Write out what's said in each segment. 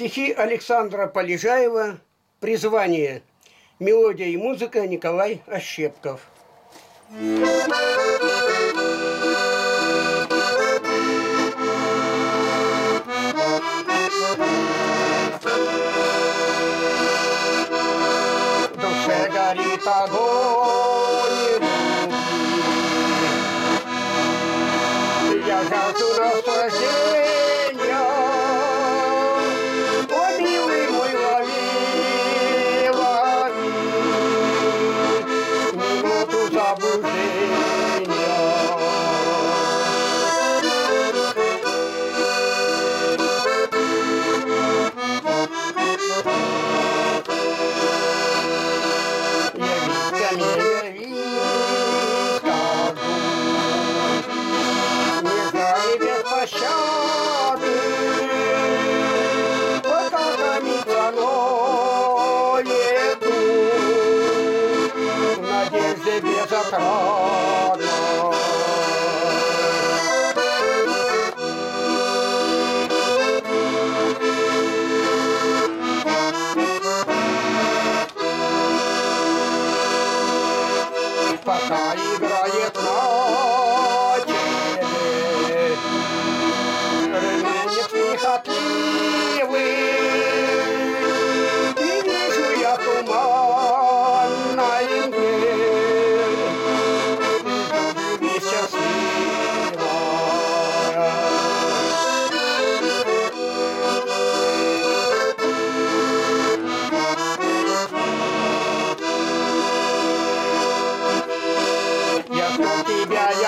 Стихи Александра Полежаева «Призвание». Мелодия и музыка Николай Ощепков. душе горит огонь любви. Я жажду наслаждения. Pacaíba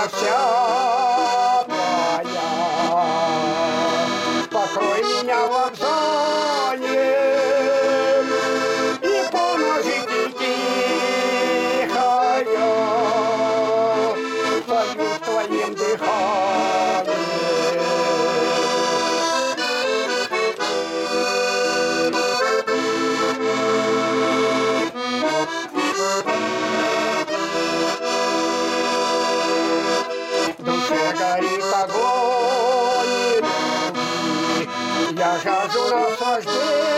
десятая. Покрой меня вокзал. Yaşa şurası açtı.